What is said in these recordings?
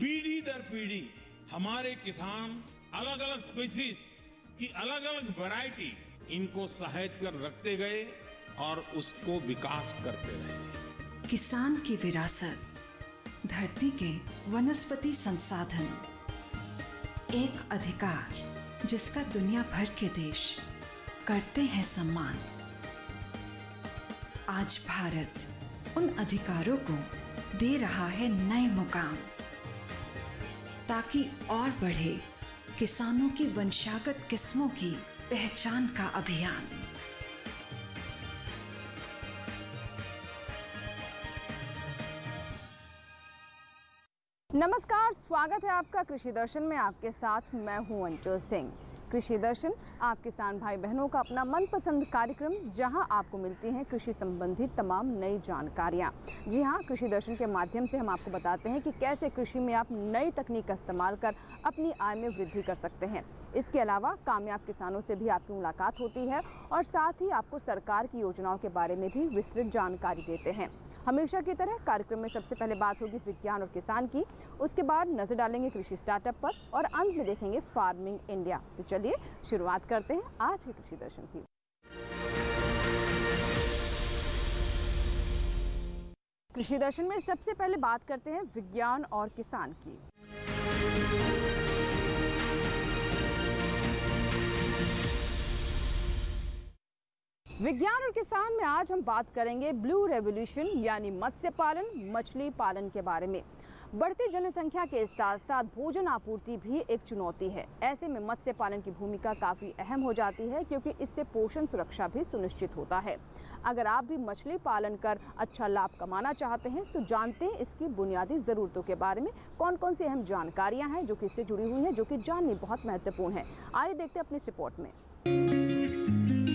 पीढ़ी दर पीढ़ी हमारे किसान अलग अलग स्पीसीज की अलग अलग वैरायटी इनको सहेज कर रखते गए और उसको विकास करते रहे किसान की विरासत, धरती के वनस्पति संसाधन, एक अधिकार जिसका दुनिया भर के देश करते हैं सम्मान। आज भारत उन अधिकारों को दे रहा है नए मुकाम। ताकि और बढ़े किसानों की वंशागत किस्मों की पहचान का अभियान। नमस्कार, स्वागत है आपका कृषि दर्शन में। आपके साथ मैं हूँ अंचल सिंह। कृषि दर्शन। आप किसान भाई बहनों का अपना मनपसंद कार्यक्रम जहाँ आपको मिलती हैं कृषि संबंधी तमाम नई जानकारियाँ। जी हाँ, कृषि दर्शन के माध्यम से हम आपको बताते हैं कि कैसे कृषि में आप नई तकनीक का इस्तेमाल कर अपनी आय में वृद्धि कर सकते हैं। इसके अलावा कामयाब किसानों से भी आपकी मुलाकात होती है और साथ ही आपको सरकार की योजनाओं के बारे में भी विस्तृत जानकारी देते हैं। हमेशा की तरह कार्यक्रम में सबसे पहले बात होगी विज्ञान और किसान की। उसके बाद नज़र डालेंगे कृषि स्टार्टअप पर और अंत में देखेंगे फ़ार्मिंग इंडिया। तो चलिए शुरुआत करते हैं आज के कृषि दर्शन की। कृषि दर्शन में सबसे पहले बात करते हैं विज्ञान और किसान की। विज्ञान और किसान में आज हम बात करेंगे ब्लू रेवोल्यूशन, यानी मत्स्य पालन, मछली पालन के बारे में। बढ़ती जनसंख्या के साथ साथ भोजन आपूर्ति भी एक चुनौती है। ऐसे में मत्स्य पालन की भूमिका काफ़ी अहम हो जाती है, क्योंकि इससे पोषण सुरक्षा भी सुनिश्चित होता है। अगर आप भी मछली पालन कर अच्छा लाभ कमाना चाहते हैं तो जानते हैं इसकी बुनियादी ज़रूरतों के बारे में। कौन कौन सी अहम जानकारियाँ हैं जो कि इससे जुड़ी हुई हैं, जो कि जाननी बहुत महत्वपूर्ण है। आइए देखते हैं अपनी इस रिपोर्ट में।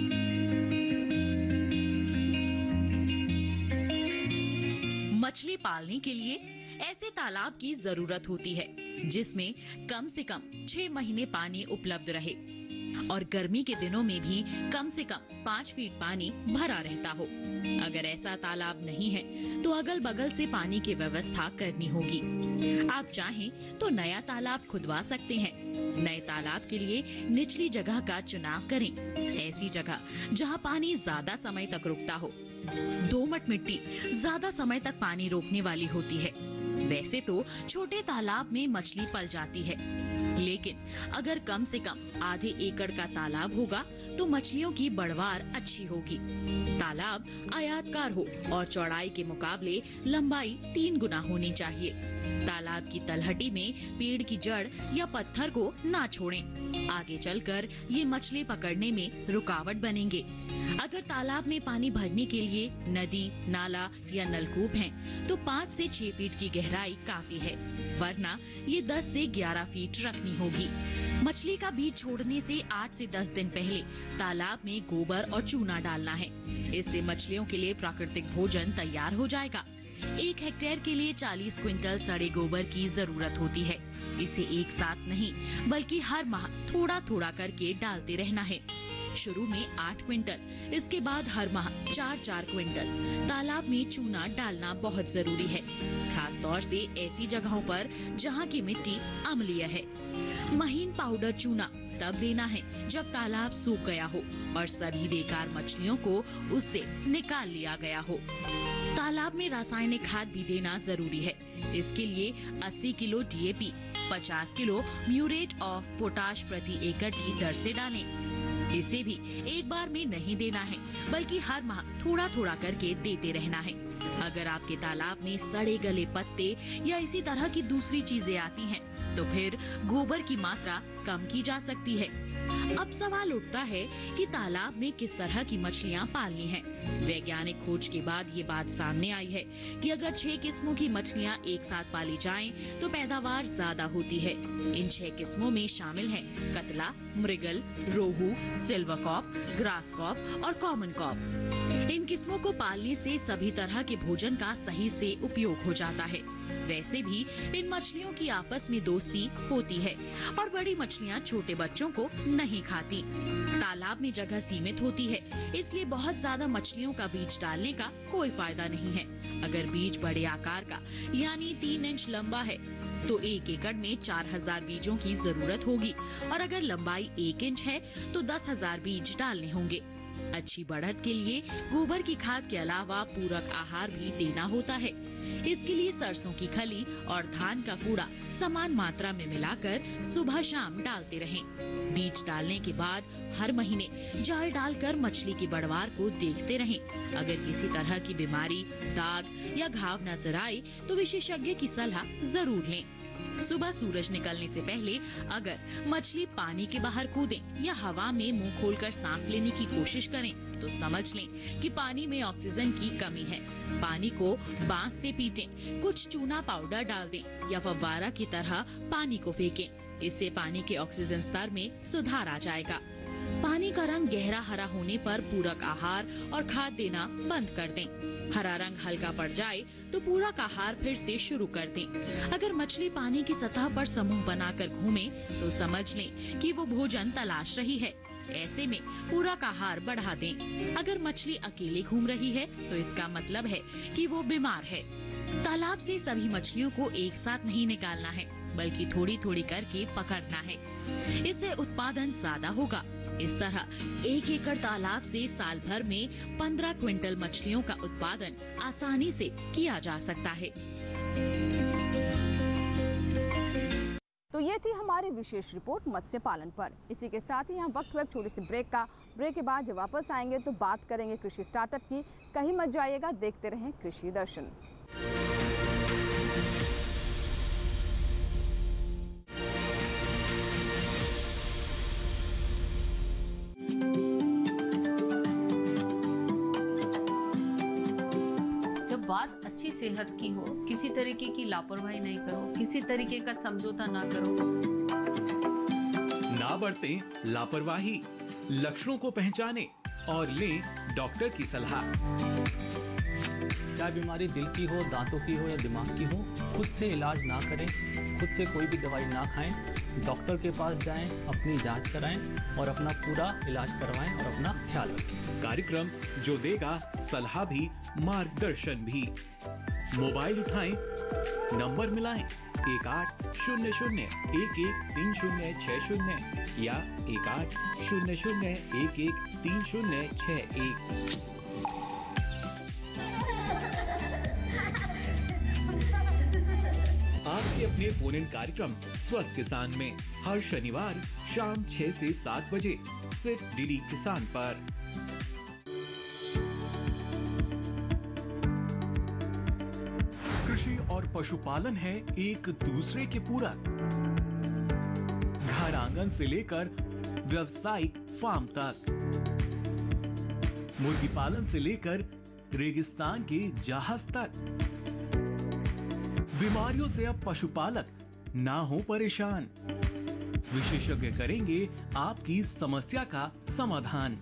मछली पालने के लिए ऐसे तालाब की ज़रूरत होती है, जिसमें कम से कम छह महीने पानी उपलब्ध रहे और गर्मी के दिनों में भी कम से कम पाँच फीट पानी भरा रहता हो। अगर ऐसा तालाब नहीं है तो अगल बगल से पानी की व्यवस्था करनी होगी। आप चाहें तो नया तालाब खुदवा सकते हैं। नए तालाब के लिए निचली जगह का चुनाव करें। ऐसी जगह जहाँ पानी ज़्यादा समय तक रुकता हो। दोमट मिट्टी ज़्यादा समय तक पानी रोकने वाली होती है। वैसे तो छोटे तालाब में मछली पल जाती है। लेकिन अगर कम से कम आधे एकड़ का तालाब होगा तो मछलियों की बढ़वार अच्छी होगी। तालाब आयातकार हो और चौड़ाई के मुकाबले लंबाई तीन गुना होनी चाहिए। तालाब की तलहटी में पेड़ की जड़ या पत्थर को ना छोड़ें। आगे चलकर ये मछली पकड़ने में रुकावट बनेंगे। अगर तालाब में पानी भरने के लिए नदी नाला या नलकूप हैं, तो पाँच से छह फीट की गहराई काफ़ी है वरना ये 10 से 11 फीट रखनी होगी। मछली का बीज छोड़ने से आठ से 10 दिन पहले तालाब में गोबर और चूना डालना है। इससे मछलियों के लिए प्राकृतिक भोजन तैयार हो जाएगा। एक हेक्टेयर के लिए 40 क्विंटल सड़े गोबर की ज़रूरत होती है। इसे एक साथ नहीं, बल्कि हर माह थोड़ा थोड़ा करके डालते रहना है। शुरू में आठ क्विंटल, इसके बाद हर माह चार चार क्विंटल। तालाब में चूना डालना बहुत ज़रूरी है खास तौर से ऐसी जगहों पर जहाँ की मिट्टी अम्लीय है। महीन पाउडर चूना तब देना है जब तालाब सूख गया हो और सभी बेकार मछलियों को उससे निकाल लिया गया हो। तालाब में रासायनिक खाद भी देना ज़रूरी है। इसके लिए 80 kilo DAP 50 kilo muriate of potash प्रति एकड़ की दर से डालें। इसे भी एक बार में नहीं देना है बल्कि हर माह थोड़ा थोड़ा करके देते रहना है। अगर आपके तालाब में सड़े गले पत्ते या इसी तरह की दूसरी चीज़ें आती हैं, तो फिर गोबर की मात्रा कम की जा सकती है। अब सवाल उठता है कि तालाब में किस तरह की मछलियाँ पालनी हैं। वैज्ञानिक खोज के बाद ये बात सामने आई है कि अगर छह किस्मों की मछलियाँ एक साथ पाली जाएँ, तो पैदावार ज़्यादा होती है। इन छह किस्मों में शामिल हैं कतला मृगल रोहू सिल्वर कॉप ग्रास कॉप और कॉमन कॉप। इन किस्मों को पालने से सभी तरह के भोजन का सही से उपयोग हो जाता है। वैसे भी इन मछलियों की आपस में दोस्ती होती है और बड़ी मछलियाँ छोटे बच्चों को नहीं खाती। तालाब में जगह सीमित होती है, इसलिए बहुत ज़्यादा मछलियों का बीज डालने का कोई फ़ायदा नहीं है। अगर बीज बड़े आकार का, यानी तीन इंच लंबा है तो एक एकड़ में चार हज़ार बीजों की ज़रूरत होगी। और अगर लंबाई एक इंच है तो दस हज़ार बीज डालने होंगे। अच्छी बढ़त के लिए गोबर की खाद के अलावा पूरक आहार भी देना होता है इसके लिए सरसों की खली और धान का कूड़ा समान मात्रा में मिलाकर सुबह शाम डालते रहें। बीज डालने के बाद हर महीने जाल डालकर मछली की बढ़वार को देखते रहें। अगर किसी तरह की बीमारी, दाग या घाव नज़र आए तो विशेषज्ञ की सलाह ज़रूर लें सुबह सूरज निकलने से पहले अगर मछली पानी के बाहर कूदे या हवा में मुँह खोलकर सांस लेने की कोशिश करें तो समझ लें कि पानी में ऑक्सीजन की कमी है। पानी को बाँस से पीटें, कुछ चूना पाउडर डाल दें या फव्वारा की तरह पानी को फेंकें। इससे पानी के ऑक्सीजन स्तर में सुधार आ जाएगा। पानी का रंग गहरा हरा होने पर पूरक आहार और खाद देना बंद कर दें। हरा रंग हल्का पड़ जाए तो पूरक आहार फिर से शुरू कर दें। अगर मछली पानी की सतह पर समूह बनाकर घूमे तो समझ लें कि वो भोजन तलाश रही है। ऐसे में पूरक आहार बढ़ा दें। अगर मछली अकेले घूम रही है तो इसका मतलब है कि वो बीमार है। तालाब से सभी मछलियों को एक साथ नहीं निकालना है, बल्कि थोड़ी थोड़ी करके पकड़ना है। इससे उत्पादन ज़्यादा होगा। इस तरह एक एकड़ तालाब से साल भर में 15 क्विंटल मछलियों का उत्पादन आसानी से किया जा सकता है। तो ये थी हमारी विशेष रिपोर्ट मत्स्य पालन पर। इसी के साथ ही यहाँ वक्त वक्त छोटे सी ब्रेक का ब्रेक के बाद जब वापस आएँगे तो बात करेंगे कृषि स्टार्टअप की। कहीं मत जाइएगा, देखते रहें कृषि दर्शन। बात अच्छी सेहत की हो किसी तरीके की लापरवाही नहीं करो किसी तरीके का समझौता ना करो। ना बरतें लापरवाही लक्षणों को पहचाने और लें डॉक्टर की सलाह। चाहे बीमारी दिल की हो दांतों की हो या दिमाग की हो खुद से इलाज ना करें खुद से कोई भी दवाई ना खाएँ डॉक्टर के पास जाएँ, अपनी जाँच कराएँ और अपना पूरा इलाज करवाएँ और अपना ख्याल रखें। कार्यक्रम जो देगा, सलाह भी, मार्गदर्शन भी। मोबाइल उठाएँ, नंबर मिलाएँ, एक आठ शून्य शून्य एक एक तीन शून्य छह शून्य या एक आठ शून्य शून्य एक एक तीन शून्य छह एक। आपके अपने फ़ोन इन कार्यक्रम स्वस्थ किसान में। हर शनिवार शाम 6 से 7 बजे, सिर्फ़ डीडी किसान पर। कृषि और पशुपालन है एक दूसरे के पूरक। घर आँगन से लेकर व्यावसायिक फार्म तक। मुर्गी पालन से लेकर रेगिस्तान के जहाज़ तक। बीमारियों से अब पशुपालक ना हो परेशान। विशेषज्ञ करेंगे आपकी समस्या का समाधान।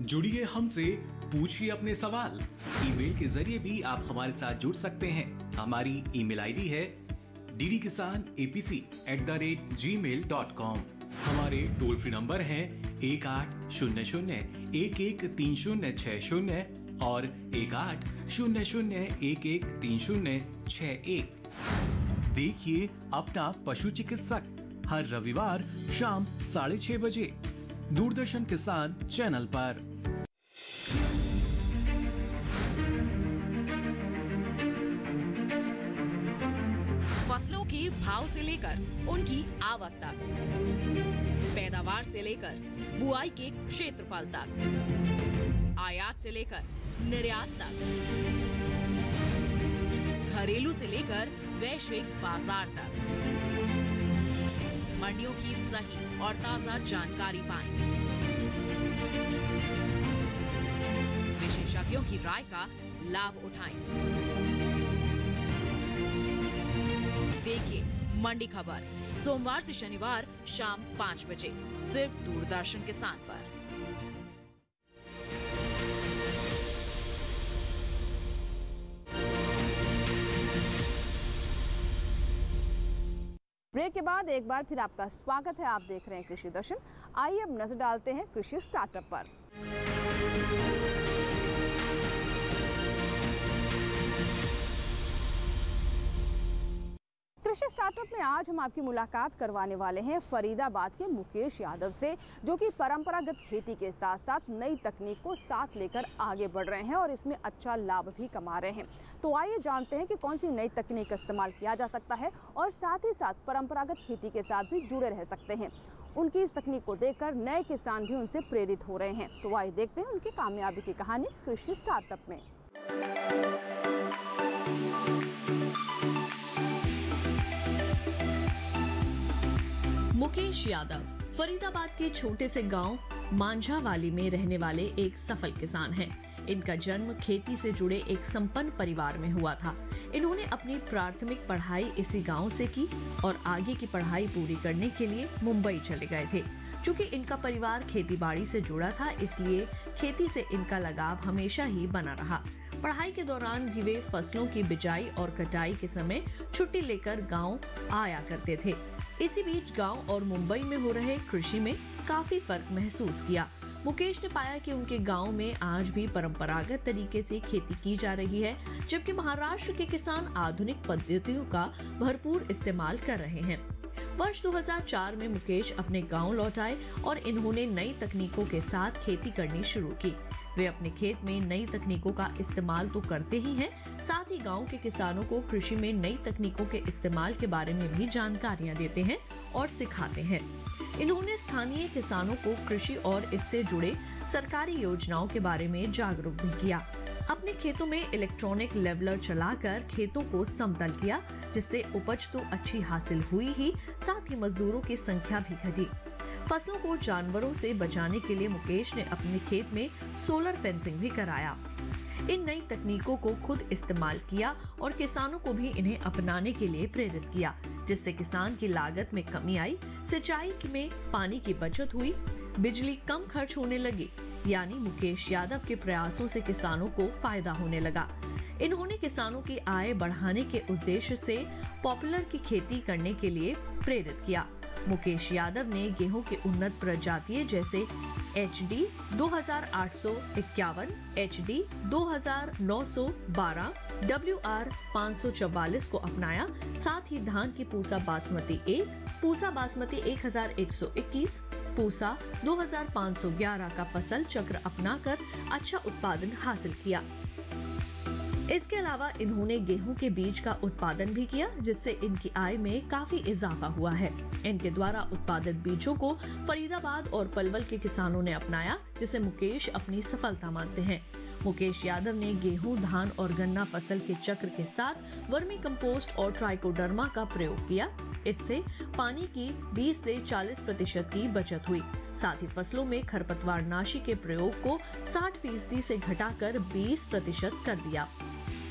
जुड़िए हमसे, पूछिए अपने सवाल। ईमेल के ज़रिए भी आप हमारे साथ जुड़ सकते हैं। हमारी ईमेल आईडी है डी किसान APC at the rate Gmail dot com हमारे टोल फ्री नंबर है एक आठ शून्य शून्य, एक एक तीन शून्य छह शून्य और एक आठ शून्य शून्य, एक एक तीन शून्य छः एक। देखिए अपना पशु चिकित्सक हर रविवार शाम साढ़े छह बजे, दूरदर्शन किसान चैनल पर। लेकर, उनकी आवक तक पैदावार से लेकर, बुआई के क्षेत्रफल तक। आयात से लेकर, निर्यात तक। घरेलू से लेकर, वैश्विक बाज़ार तक। मंडियों की सही और ताज़ा जानकारी पाएँ विशेषज्ञों की राय का लाभ उठाएँ देखिए मंडी खबर। सोमवार से शनिवार शाम पाँच बजे, सिर्फ़ दूरदर्शन के साथ पर। ब्रेक के बाद एक बार फिर आपका स्वागत है, आप देख रहे हैं कृषि दर्शन। आइए अब नज़र डालते हैं कृषि स्टार्टअप पर। कृषि स्टार्टअप में आज हम आपकी मुलाकात करवाने वाले हैं फरीदाबाद के मुकेश यादव से, जो कि परंपरागत खेती के साथ साथ नई तकनीक को साथ लेकर आगे बढ़ रहे हैं और इसमें अच्छा लाभ भी कमा रहे हैं। तो आइए जानते हैं कि कौन सी नई तकनीक का इस्तेमाल किया जा सकता है और साथ ही साथ परंपरागत खेती के साथ भी जुड़े रह सकते हैं। उनकी इस तकनीक को देखकर नए किसान भी उनसे प्रेरित हो रहे हैं। तो आइए देखते हैं उनकी कामयाबी की कहानी कृषि स्टार्टअप में। मुकेश यादव फरीदाबाद के छोटे से गाँव मांझावाली में रहने वाले एक सफल किसान हैं। इनका जन्म खेती से जुड़े एक संपन्न परिवार में हुआ था। इन्होंने अपनी प्राथमिक पढ़ाई इसी गाँव से की और आगे की पढ़ाई पूरी करने के लिए मुंबई चले गए थे। चूँकि इनका परिवार खेती बाड़ी से जुड़ा था, इसलिए खेती से इनका लगाव हमेशा ही बना रहा। पढ़ाई के दौरान भी वे फ़सलों की बिजाई और कटाई के समय छुट्टी लेकर गाँव आया करते थे। इसी बीच गाँव और मुंबई में हो रहे कृषि में काफ़ी फ़र्क महसूस किया। मुकेश ने पाया कि उनके गाँव में आज भी परंपरागत तरीके से खेती की जा रही है, जबकि महाराष्ट्र के किसान आधुनिक पद्धतियों का भरपूर इस्तेमाल कर रहे हैं। वर्ष 2004 में मुकेश अपने गाँव लौट आए और इन्होंने नई तकनीकों के साथ खेती करनी शुरू की। वे अपने खेत में नई तकनीकों का इस्तेमाल तो करते ही हैं, साथ ही गाँव के किसानों को कृषि में नई तकनीकों के इस्तेमाल के बारे में भी जानकारियाँ देते हैं और सिखाते हैं। इन्होंने स्थानीय किसानों को कृषि और इससे जुड़े सरकारी योजनाओं के बारे में जागरूक भी किया। अपने खेतों में इलेक्ट्रॉनिक लेवलर चलाकर खेतों को समतल किया जिससे उपज तो अच्छी हासिल हुई ही साथ ही मजदूरों की संख्या भी घटी। फ़सलों को जानवरों से बचाने के लिए मुकेश ने अपने खेत में सोलर फेंसिंग भी कराया। इन नई तकनीकों को खुद इस्तेमाल किया और किसानों को भी इन्हें अपनाने के लिए प्रेरित किया, जिससे किसान की लागत में कमी आई, सिंचाई में पानी की बचत हुई, बिजली कम खर्च होने लगी, यानी मुकेश यादव के प्रयासों से किसानों को फ़ायदा होने लगा। इन्होंने किसानों की आय बढ़ाने के उद्देश्य से पॉपुलर की खेती करने के लिए प्रेरित किया। मुकेश यादव ने गेहूँ के उन्नत प्रजातियाँ जैसे एच डी दो हज़ार आठ सौ इक्यावन एच डी दो हज़ार नौ सौ बारह डब्ल्यू आर पाँच सौ चौवालीस को अपनाया, साथ ही धान की पूसा बासमती एक पूसा बासमती एक हज़ार एक सौ इक्कीस, पूसा 2511 का फ़सल चक्र अपनाकर अच्छा उत्पादन हासिल किया। इसके अलावा इन्होंने गेहूँ के बीज का उत्पादन भी किया, जिससे इनकी आय में काफ़ी इजाफा हुआ है। इनके द्वारा उत्पादित बीजों को फरीदाबाद और पलवल के किसानों ने अपनाया, जिसे मुकेश अपनी सफलता मानते हैं। मुकेश यादव ने गेहूँ, धान और गन्ना फ़सल के चक्र के साथ वर्मी कंपोस्ट और ट्राइकोडर्मा का प्रयोग किया। इससे पानी की 20 से 40 प्रतिशत की बचत हुई। साथ ही फ़सलों में खरपतवार नाशी के प्रयोग को 60 फ़ीसदी से घटाकर 20 प्रतिशत कर दिया।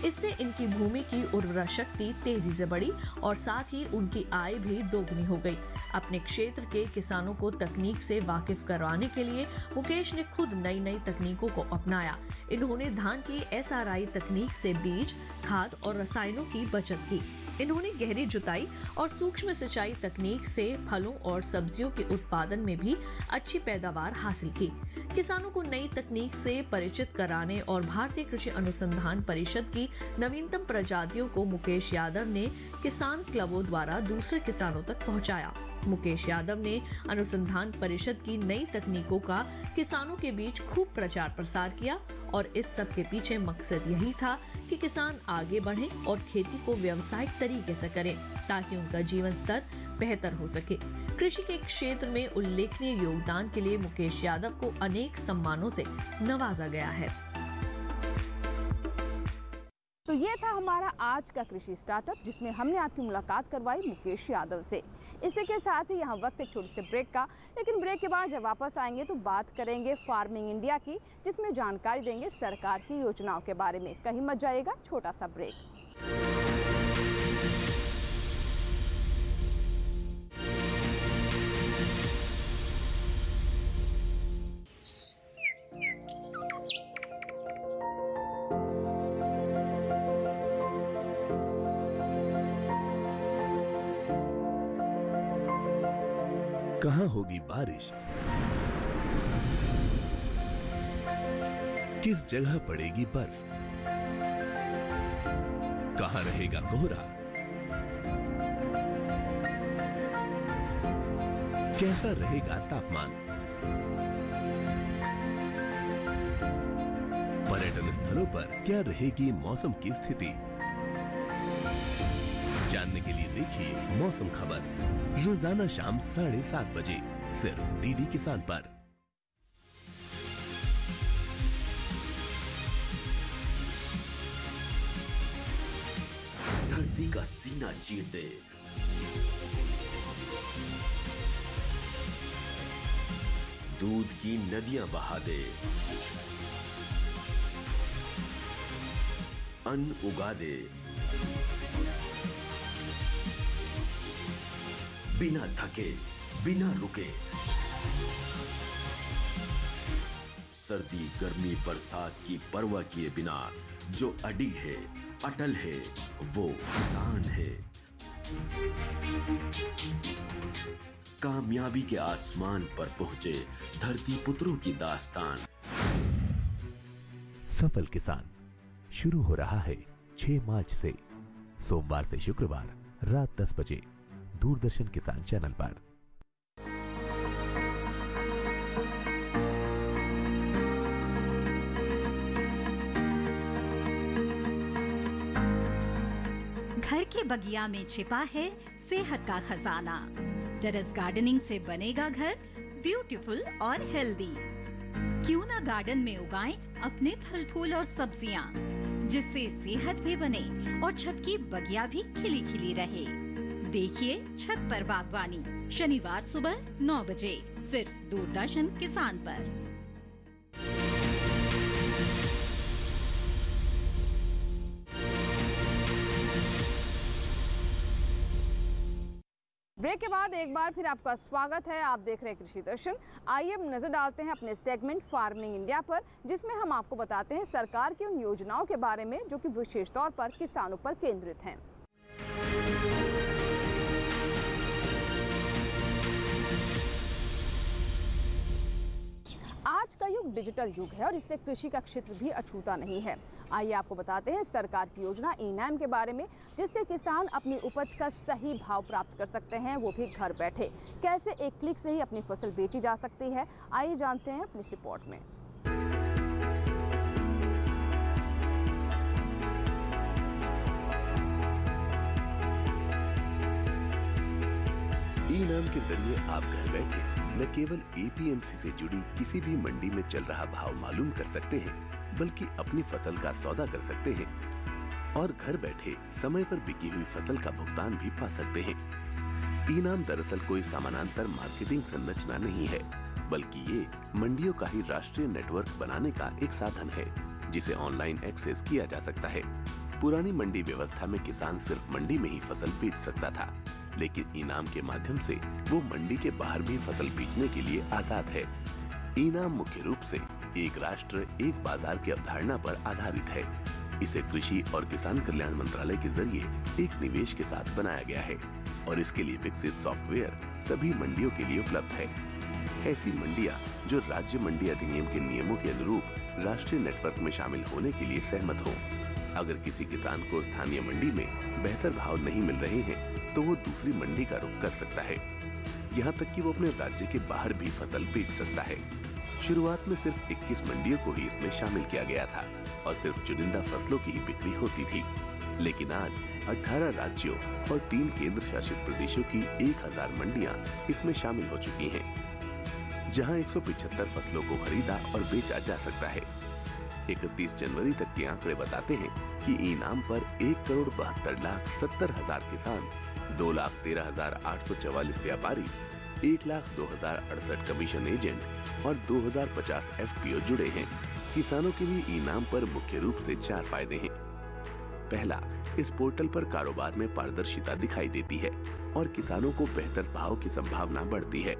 इससे इनकी भूमि की उर्वरा शक्ति तेज़ी से बढ़ी और साथ ही उनकी आय भी दोगुनी हो गई। अपने क्षेत्र के किसानों को तकनीक से वाकिफ करवाने के लिए मुकेश ने खुद नई नई तकनीकों को अपनाया। इन्होंने धान की एसआरआई तकनीक से बीज, खाद और रसायनों की बचत की। इन्होंने गहरी जुताई और सूक्ष्म सिंचाई तकनीक से फलों और सब्जियों के उत्पादन में भी अच्छी पैदावार हासिल की किसानों को नई तकनीक से परिचित कराने और भारतीय कृषि अनुसंधान परिषद की नवीनतम प्रजातियों को मुकेश यादव ने किसान क्लबों द्वारा दूसरे किसानों तक पहुँचाया। मुकेश यादव ने अनुसंधान परिषद की नई तकनीकों का किसानों के बीच खूब प्रचार प्रसार किया और इस सब के पीछे मकसद यही था कि किसान आगे बढ़े और खेती को व्यवसायिक तरीके से करें ताकि उनका जीवन स्तर बेहतर हो सके। कृषि के क्षेत्र में उल्लेखनीय योगदान के लिए मुकेश यादव को अनेक सम्मानों से नवाजा गया है। तो ये था हमारा आज का कृषि स्टार्टअप, जिसमें हमने आपकी मुलाकात करवाई मुकेश यादव से। इसी के साथ ही यहाँ वक्त एक छोटे से ब्रेक का। लेकिन ब्रेक के बाद जब वापस आएँगे तो बात करेंगे फ़ार्मिंग इंडिया की, जिसमें जानकारी देंगे सरकार की योजनाओं के बारे में। कहीं मत जाएगा छोटा सा ब्रेक बारिश। किस जगह पड़ेगी बर्फ़? कहाँ रहेगा कोहरा? कैसा रहेगा तापमान? पर्यटन स्थलों पर क्या रहेगी मौसम की स्थिति? जानने के लिए देखिए मौसम खबर। रोज़ाना शाम साढ़े सात बजे। सिर्फ़ डीडी किसान पर। धरती का सीना चीर दे दूध की नदियाँ बहा दे अन्न उगा दे बिना थके। बिना रुके। सर्दी, गर्मी, बरसात की परवाह किए बिना जो अडिग है, अटल है, वो किसान है। कामयाबी के आसमान पर पहुँचे धरती पुत्रों की दास्तान। सफल किसान, शुरू हो रहा है 6 मार्च से। सोमवार से शुक्रवार, रात 10 बजे, दूरदर्शन किसान चैनल पर। घर के बगिया में छिपा है सेहत का खजाना। टेरेस गार्डनिंग से बनेगा घर ब्यूटीफुल और हेल्दी क्यों ना गार्डन में उगाएँ अपने फल, फूल और सब्ज़ियाँ, जिससे सेहत भी बने और छत की बगिया भी खिली खिली रहे। देखिए छत पर बागवानी, शनिवार सुबह 9 बजे, सिर्फ़ दूरदर्शन किसान पर। ब्रेक के बाद एक बार फिर आपका स्वागत है। आप देख रहे हैं कृषि दर्शन। आइए हम नज़र डालते हैं अपने सेगमेंट फ़ार्मिंग इंडिया पर, जिसमें हम आपको बताते हैं सरकार की उन योजनाओं के बारे में, जो कि विशेष तौर पर किसानों पर केंद्रित हैं। डिजिटल युग है और इससे कृषि का क्षेत्र भी अछूता नहीं है। आइए आपको बताते हैं सरकार की योजना ई नैम के बारे में, जिससे किसान अपनी उपज का सही भाव प्राप्त कर सकते हैं, वो भी घर बैठे। कैसे एक क्लिक से ही अपनी फ़सल बेची जा सकती है? आइए जानते हैं अपनी रिपोर्ट में। ई नाम के ज़रिए आप घर बैठे न केवल एपीएमसी से जुड़ी किसी भी मंडी में चल रहा भाव मालूम कर सकते हैं, बल्कि अपनी फ़सल का सौदा कर सकते हैं। और घर बैठे समय पर बिकी हुई फ़सल का भुगतान भी पा सकते हैं। ई नाम दरअसल कोई समानांतर मार्केटिंग संरचना नहीं है, बल्कि ये मंडियों का ही राष्ट्रीय नेटवर्क बनाने का एक साधन है, जिसे ऑनलाइन एक्सेस किया जा सकता है। पुरानी मंडी व्यवस्था में किसान सिर्फ़ मंडी में ही फ़सल बेच सकता था। लेकिन इनाम के माध्यम से वो मंडी के बाहर भी फ़सल बेचने के लिए आज़ाद है। इनाम मुख्य रूप से एक राष्ट्र, एक बाज़ार की अवधारणा पर आधारित है। इसे कृषि और किसान कल्याण मंत्रालय के ज़रिए एक निवेश के साथ बनाया गया है और इसके लिए विकसित सॉफ्टवेयर सभी मंडियों के लिए उपलब्ध है। ऐसी मंडियाँ जो राज्य मंडी अधिनियम के नियमों के अनुरूप राष्ट्रीय नेटवर्क में शामिल होने के लिए सहमत हों। अगर किसी किसान को स्थानीय मंडी में बेहतर भाव नहीं मिल रहे हैं तो वो दूसरी मंडी का रुख कर सकता है। यहाँ तक कि वो अपने राज्य के बाहर भी फ़सल बेच सकता है। शुरुआत में सिर्फ़ 21 मंडियों को ही इसमें शामिल किया गया था और सिर्फ़ चुनिंदा फ़सलों की ही बिक्री होती थी। लेकिन आज 18 राज्यों और तीन केंद्र शासित प्रदेशों की 1000 मंडियाँ इसमें शामिल हो चुकी हैं, जहाँ 175 फ़सलों को खरीदा और बेचा जा सकता है। 31 जनवरी तक के आंकड़े बताते हैं कि इनाम पर एक करोड़ बहत्तर लाख सत्तर हज़ार किसान दो लाख तेरह हज़ार आठ सौ चवालीस व्यापारी, एक लाख दो हज़ार अड़सठ कमीशन एजेंट और 2050 एफपीओ जुड़े हैं। किसानों के लिए इनाम पर मुख्य रूप से चार फ़ायदे हैं। पहला, इस पोर्टल पर कारोबार में पारदर्शिता दिखाई देती है और किसानों को बेहतर भाव की संभावना बढ़ती है।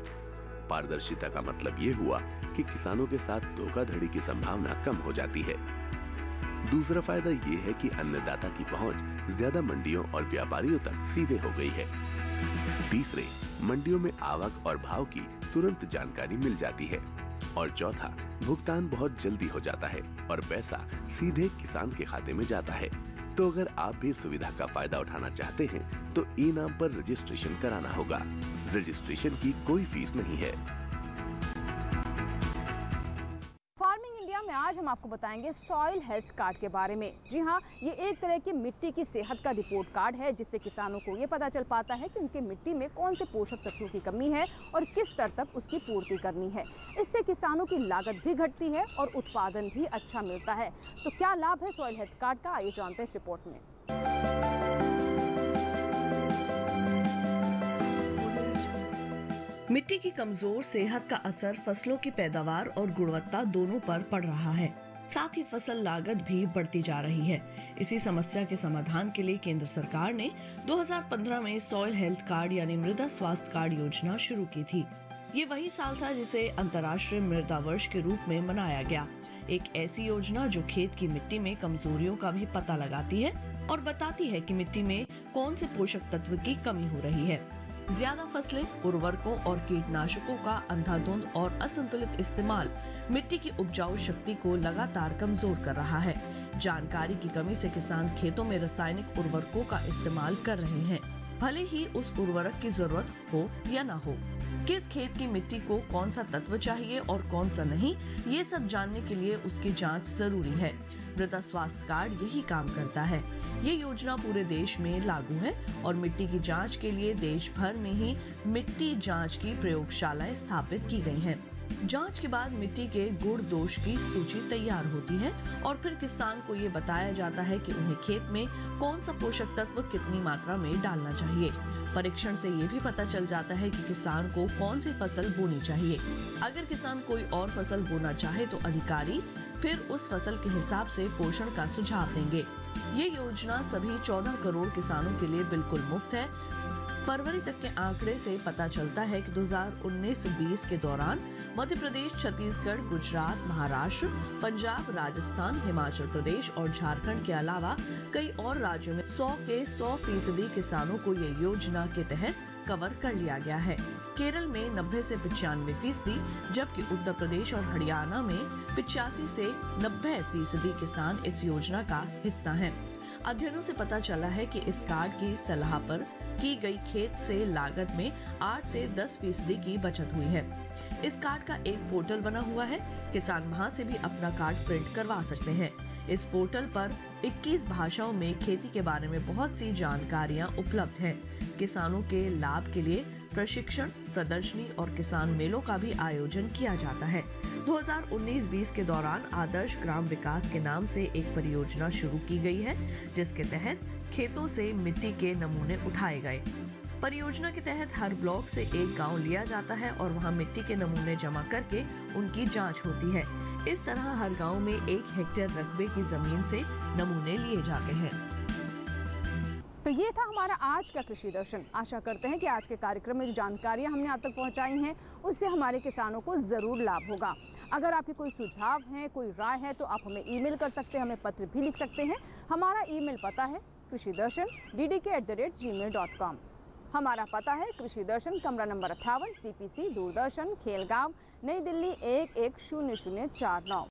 पारदर्शिता का मतलब ये हुआ कि किसानों के साथ धोखाधड़ी की संभावना कम हो जाती है। दूसरा फ़ायदा ये है कि अन्नदाता की पहुँच ज़्यादा मंडियों और व्यापारियों तक सीधे हो गई है। तीसरे, मंडियों में आवक और भाव की तुरंत जानकारी मिल जाती है। और चौथा, भुगतान बहुत जल्दी हो जाता है और पैसा सीधे किसान के खाते में जाता है। तो अगर आप भी सुविधा का फ़ायदा उठाना चाहते हैं तो ई नाम पर रजिस्ट्रेशन कराना होगा। रजिस्ट्रेशन की कोई फ़ीस नहीं है। में आज हम आपको बताएँगे सॉइल हेल्थ कार्ड के बारे में। जी हाँ ये एक तरह की मिट्टी की सेहत का रिपोर्ट कार्ड है, जिससे किसानों को ये पता चल पाता है कि उनके मिट्टी में कौन से पोषक तत्वों की कमी है और किस स्तर तक उसकी पूर्ति करनी है। इससे किसानों की लागत भी घटती है और उत्पादन भी अच्छा मिलता है। तो क्या लाभ है सॉइल हेल्थ कार्ड का? आइए जानते हैं इस रिपोर्ट में। मिट्टी की कमज़ोर सेहत का असर फ़सलों की पैदावार और गुणवत्ता दोनों पर पड़ रहा है। साथ ही फ़सल लागत भी बढ़ती जा रही है। इसी समस्या के समाधान के लिए केंद्र सरकार ने 2015 में सॉइल हेल्थ कार्ड यानी मृदा स्वास्थ्य कार्ड योजना शुरू की थी। ये वही साल था जिसे अंतर्राष्ट्रीय मृदा वर्ष के रूप में मनाया गया। एक ऐसी योजना जो खेत की मिट्टी में कमजोरियों का भी पता लगाती है और बताती है कि मिट्टी में कौन से पोषक तत्व की कमी हो रही है। ज़्यादा फ़सलें, उर्वरकों और कीटनाशकों का अंधाधुंध और असंतुलित इस्तेमाल मिट्टी की उपजाऊ शक्ति को लगातार कमज़ोर कर रहा है। जानकारी की कमी से किसान खेतों में रासायनिक उर्वरकों का इस्तेमाल कर रहे हैं। भले ही उस उर्वरक की ज़रूरत हो या ना हो, किस खेत की मिट्टी को कौन सा तत्व चाहिए और कौन सा नहीं, ये सब जानने के लिए उसकी जाँच ज़रूरी है। मृदा स्वास्थ्य कार्ड यही काम करता है। ये योजना पूरे देश में लागू है और मिट्टी की जाँच के लिए देश भर में ही मिट्टी जाँच की प्रयोगशालाएँ स्थापित की गई हैं। जाँच के बाद मिट्टी के गुण दोष की सूची तैयार होती है और फिर किसान को ये बताया जाता है कि उन्हें खेत में कौन सा पोषक तत्व कितनी मात्रा में डालना चाहिए। परीक्षण से ये भी पता चल जाता है कि किसान को कौन सी फ़सल बोनी चाहिए। अगर किसान कोई और फ़सल बोना चाहे तो अधिकारी फिर उस फ़सल के हिसाब से पोषण का सुझाव देंगे। ये योजना सभी 14 करोड़ किसानों के लिए बिल्कुल मुफ़्त है। फरवरी तक के आंकड़े से पता चलता है कि 2019-20 के दौरान मध्य प्रदेश, छत्तीसगढ़, गुजरात, महाराष्ट्र, पंजाब, राजस्थान, हिमाचल प्रदेश और झारखंड के अलावा कई और राज्यों में 100 के 100 फ़ीसदी किसानों को ये योजना के तहत कवर कर लिया गया है। केरल में 90 से पचानवे फ़ीसदी, जबकि उत्तर प्रदेश और हरियाणा में पिचासी से 90 फ़ीसदी किसान इस योजना का हिस्सा हैं। अध्ययनों से पता चला है कि इस कार्ड की सलाह पर की गई खेत से लागत में 8 से 10 फ़ीसदी की बचत हुई है इस कार्ड का एक पोर्टल बना हुआ है किसान वहाँ से भी अपना कार्ड प्रिंट करवा सकते हैं इस पोर्टल पर 21 भाषाओं में खेती के बारे में बहुत सी जानकारियाँ उपलब्ध हैं। किसानों के लाभ के लिए प्रशिक्षण, प्रदर्शनी और किसान मेलों का भी आयोजन किया जाता है। 2019-20 के दौरान आदर्श ग्राम विकास के नाम से एक परियोजना शुरू की गई है, जिसके तहत खेतों से मिट्टी के नमूने उठाए गए। परियोजना के तहत हर ब्लॉक से एक गाँव लिया जाता है और वहाँ मिट्टी के नमूने जमा करके उनकी जाँच होती है। इस तरह हर गाँव में एक हेक्टेयर रकबे की ज़मीन से नमूने लिए जाते हैं। तो ये था हमारा आज का कृषि दर्शन। आशा करते हैं कि आज के कार्यक्रम में जो जानकारियाँ हमने आप तक पहुँचाई हैं, उससे हमारे किसानों को ज़रूर लाभ होगा। अगर आपके कोई सुझाव हैं, कोई राय है तो आप हमें ईमेल कर सकते हैं, हमें पत्र भी लिख सकते हैं। हमारा ईमेल पता है Krishi Darshan D D K at the rate Gmail dot com हमारा पता है कृषि दर्शन कमरा नंबर अट्ठावन C P C Doordarshan, Khelgaon, नई दिल्ली, एक एक शून्य शून्य चार नौ।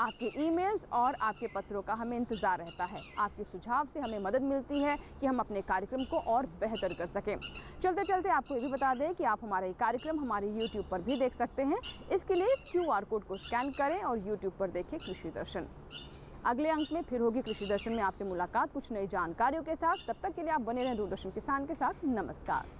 आपके ईमेल्स और आपके पत्रों का हमें इंतज़ार रहता है। आपके सुझाव से हमें मदद मिलती है कि हम अपने कार्यक्रम को और बेहतर कर सकें। चलते चलते आपको ये भी बता दें कि आप हमारा ये कार्यक्रम हमारे यूट्यूब पर भी देख सकते हैं। इसके लिए इस क्यू कोड को स्कैन करें और यूट्यूब पर देखें कृषि दर्शन। अगले अंक में फिर होगी कृषि दर्शन में आपसे मुलाकात। कुछ नई जानकारियों के साथ। तब तक के लिए आप बने रहें दूरदर्शन किसान के साथ। नमस्कार।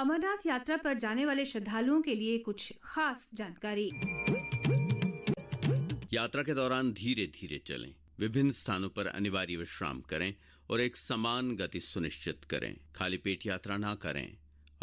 अमरनाथ यात्रा पर जाने वाले श्रद्धालुओं के लिए कुछ खास जानकारी यात्रा के दौरान धीरे धीरे चलें विभिन्न स्थानों पर अनिवार्य विश्राम करें और एक समान गति सुनिश्चित करें खाली पेट यात्रा ना करें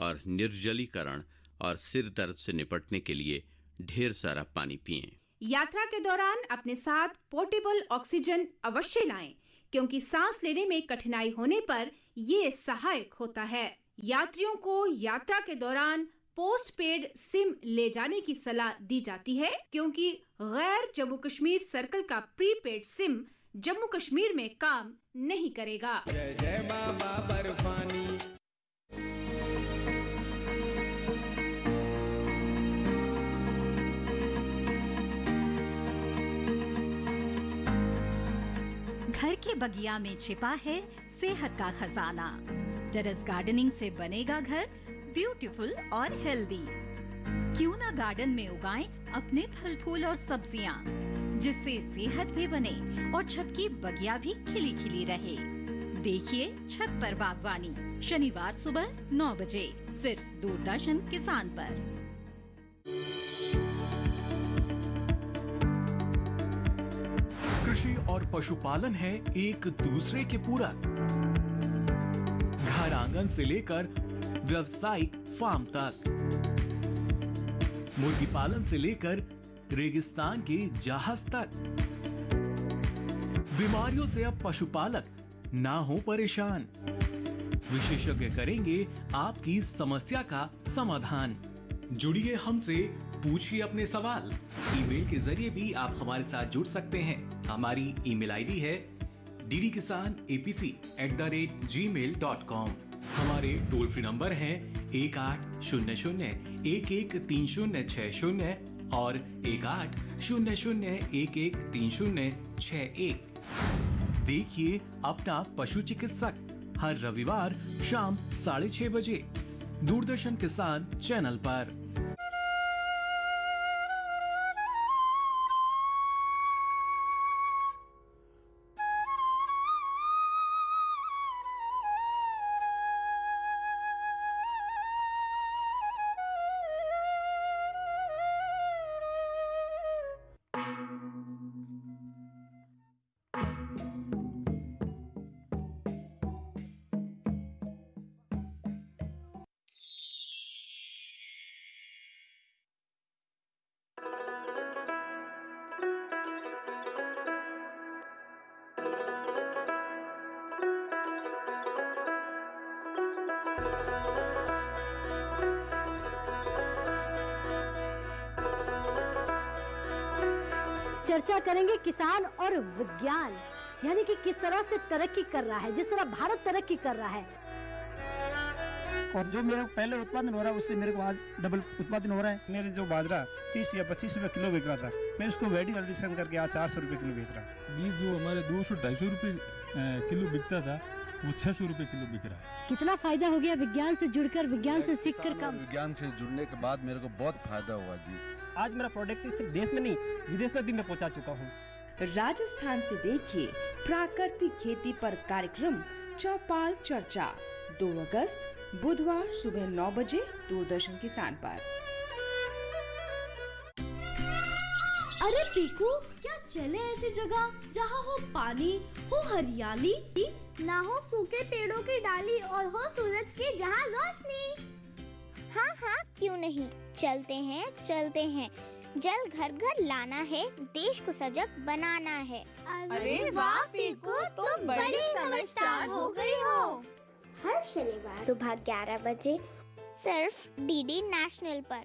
और निर्जलीकरण और सिर दर्द से निपटने के लिए ढेर सारा पानी पिएँ। यात्रा के दौरान अपने साथ पोर्टेबल ऑक्सीजन अवश्य लाएँ क्योंकि सांस लेने में कठिनाई होने पर ये सहायक होता है यात्रियों को यात्रा के दौरान पोस्ट पेड सिम ले जाने की सलाह दी जाती है क्योंकि गैर जम्मू कश्मीर सर्कल का प्रीपेड सिम जम्मू कश्मीर में काम नहीं करेगा। जय जय बाबा बर्फानी। घर के बगिया में छिपा है सेहत का खजाना। टेरेस गार्डनिंग से बनेगा घर ब्यूटीफुल और हेल्दी क्यों ना गार्डन में उगाएँ अपने फल फूल और सब्ज़ियाँ, जिससे सेहत भी बने और छत की बगिया भी खिली खिली रहे। देखिए छत पर बागवानी, शनिवार सुबह 9 बजे, सिर्फ़ दूरदर्शन किसान पर। कृषि और पशुपालन है एक दूसरे के पूरक। आँगन से लेकर व्यावसायिक फार्म तक। मुर्गी पालन से लेकर रेगिस्तान के जहाज़ तक। बीमारियों से अब पशुपालक ना हो परेशान। विशेषज्ञ करेंगे आपकी समस्या का समाधान। जुड़िए हमसे, पूछिए अपने सवाल। ईमेल के ज़रिए भी आप हमारे साथ जुड़ सकते हैं। हमारी ईमेल आईडी है डी किसान APC at the rate Gmail dot com हमारे टोल फ्री नंबर है एक आठ शून्य शून्य एक एक तीन शून्य छः शून्य और एक आठ शून्य शून्य एक एक तीन शून्य छः एक। देखिए अपना पशु चिकित्सक हर रविवार शाम साढ़े छह बजे। दूरदर्शन किसान चैनल पर। किसान और विज्ञान यानी कि किस तरह से तरक्की कर रहा है जिस तरह भारत तरक्की कर रहा है। और जो मेरा पहले उत्पादन हो रहा है उससे मेरे को आज डबल उत्पादन हो रहा है। मेरे जो बाजरा तीस या पच्चीस रुपये किलो बिक रहा था मैं उसको वेडिंग एडिशन करके आज चार सौ रुपये किलो बेच रहा हूँ। बीज जो हमारे दो सौ ढाई सौ रुपये किलो बिकता था वो छह सौ रुपये किलो बिक रहा है। कितना फ़ायदा हो गया विज्ञान से जुड़कर विज्ञान से सीखकर काम। विज्ञान से जुड़ने के बाद मेरे को बहुत फ़ायदा हुआ जी। आज मेरा प्रोडक्ट सिर्फ़ देश में नहीं विदेश में भी मैं पहुँचा चुका हूँ। राजस्थान से देखिए प्राकृतिक खेती पर कार्यक्रम चौपाल चर्चा। 2 अगस्त बुधवार सुबह 9 बजे दूरदर्शन किसान पर। अरे पीकू क्या चले ऐसी जगह जहाँ हो पानी हो हरियाली ना हो सूखे पेड़ों की डाली और हो सूरज की जहाँ रोशनी? हाँ हाँ क्यों नहीं? चलते हैं चलते हैं। जल घर घर लाना है देश को सजग बनाना है। अरे वाह पीकू तुम बड़ी समझदार हो गई हो। हर शनिवार सुबह 11 बजे सिर्फ़ डीडी नेशनल पर।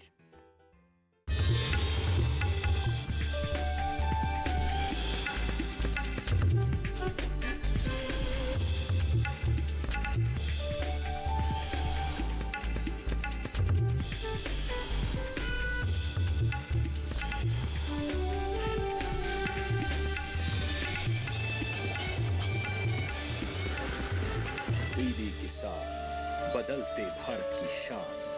किसान बदलते भारत की शान।